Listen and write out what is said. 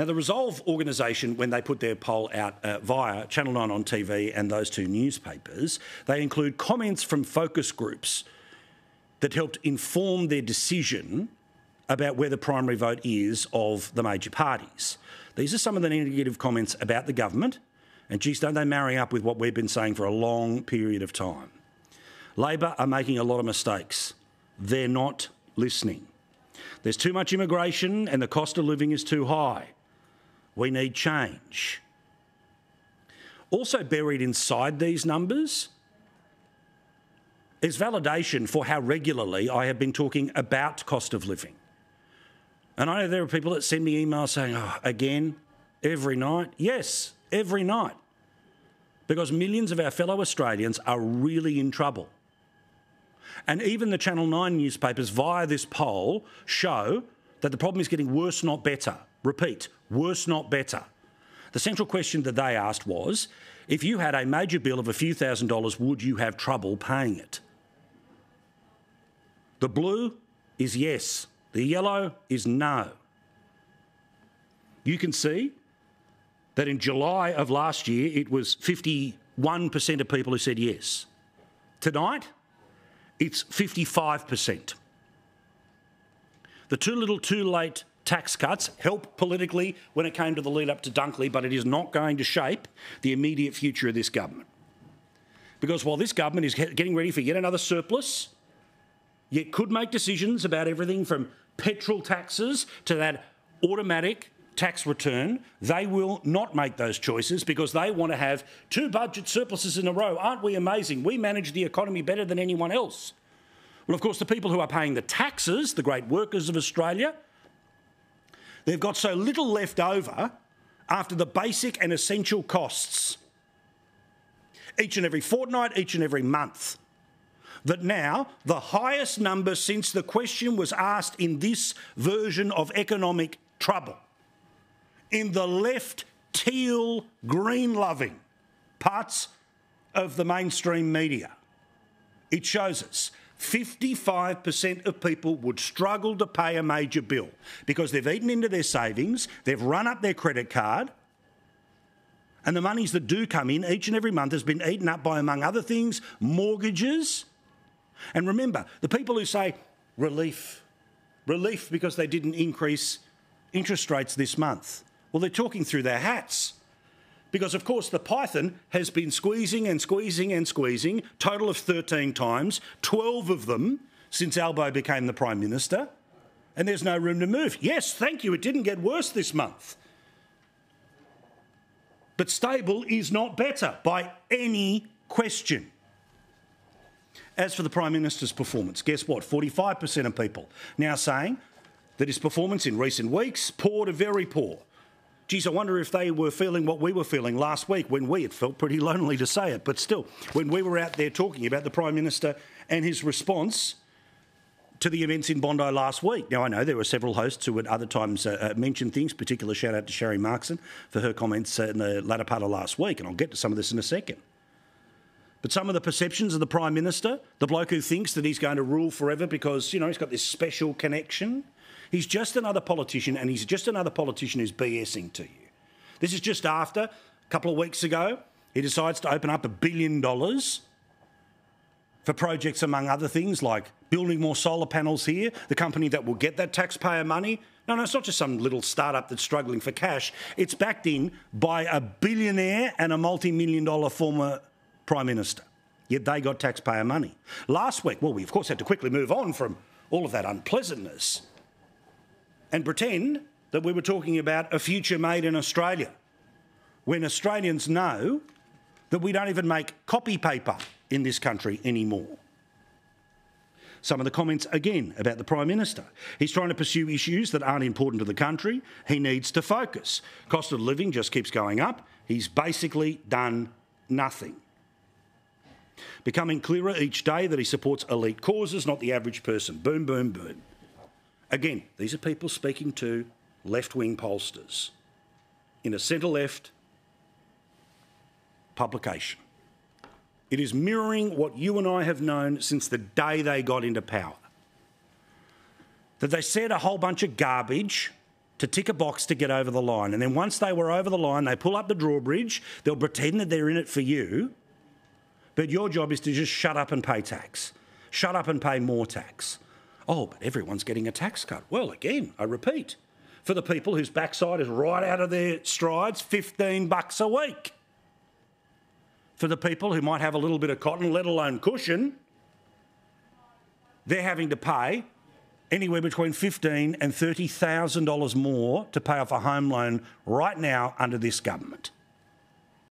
Now, the Resolve organisation, when they put their poll out uh, via Channel 9 on TV and those two newspapers, they include comments from focus groups that helped inform their decision about where the primary vote is of the major parties. These are some of the negative comments about the government, and geez, don't they marry up with what we've been saying for a long period of time? Labor are making a lot of mistakes. They're not listening. There's too much immigration and the cost of living is too high. We need change. Also, buried inside these numbers is validation for how regularly I have been talking about cost of living. And I know there are people that send me emails saying, oh, again, every night. Yes, every night. Because millions of our fellow Australians are really in trouble. And even the Channel 9 newspapers, via this poll, show that the problem is getting worse, not better. Repeat, worse, not better. The central question that they asked was if you had a major bill of a few thousand dollars, would you have trouble paying it? The blue is yes, the yellow is no. You can see that in July of last year, it was 51% of people who said yes. Tonight, it's 55%. The too little, too late tax cuts help politically when it came to the lead up to Dunkley, but it is not going to shape the immediate future of this government. Because while this government is getting ready for yet another surplus, yet could make decisions about everything from petrol taxes to that automatic tax return, they will not make those choices because they want to have two budget surpluses in a row. Aren't we amazing? We manage the economy better than anyone else. Well, of course, the people who are paying the taxes, the great workers of Australia, they've got so little left over after the basic and essential costs. Each and every fortnight, each and every month. That now the highest number since the question was asked in this version of economic trouble, in the left teal green loving parts of the mainstream media, it shows us 55% of people would struggle to pay a major bill because they've eaten into their savings, they've run up their credit card, and the monies that do come in each and every month has been eaten up by, among other things, mortgages and remember, the people who say relief, relief because they didn't increase interest rates this month, well, they're talking through their hats. Because, of course, the Python has been squeezing and squeezing and squeezing, total of 13 times, 12 of them since Albo became the Prime Minister, and there's no room to move. Yes, thank you, it didn't get worse this month. But stable is not better by any question. As for the Prime Minister's performance, guess what? 45% of people now saying that his performance in recent weeks, poor to very poor. Geez, I wonder if they were feeling what we were feeling last week when we, it felt pretty lonely to say it, but still, when we were out there talking about the Prime Minister and his response to the events in Bondi last week. Now, I know there were several hosts who at other times uh, uh mentioned things, particular shout out to Sharri Markson for her comments uh, in the latter part of last week, and I'll get to some of this in a second. But some of the perceptions of the Prime Minister, the bloke who thinks that he's going to rule forever because, you know, he's got this special connection, he's just another politician and he's just another politician who's BSing to you. This is just after, a couple of weeks ago, he decides to open up a billion dollars for projects, among other things, like building more solar panels here, the company that will get that taxpayer money. No, no, it's not just some little startup that's struggling for cash. It's backed in by a billionaire and a multi million dollar former Prime Minister. Yet they got taxpayer money. Last week, well, we of course had to quickly move on from all of that unpleasantness and pretend that we were talking about a future made in Australia when Australians know that we don't even make copy paper in this country anymore. Some of the comments again about the Prime Minister. He's trying to pursue issues that aren't important to the country. He needs to focus. Cost of living just keeps going up. He's basically done nothing becoming clearer each day that he supports elite causes, not the average person. Boom, boom, boom. Again, these are people speaking to left wing pollsters in a centre left publication. It is mirroring what you and I have known since the day they got into power. That they said a whole bunch of garbage to tick a box to get over the line. And then once they were over the line, they pull up the drawbridge, they'll pretend that they're in it for you, but your job is to just shut up and pay tax. Shut up and pay more tax. Oh, but everyone's getting a tax cut. Well, again, I repeat, for the people whose backside is right out of their strides, 15 bucks a week. For the people who might have a little bit of cotton, let alone cushion, they're having to pay anywhere between fifteen and thirty thousand dollars more to pay off a home loan right now under this government.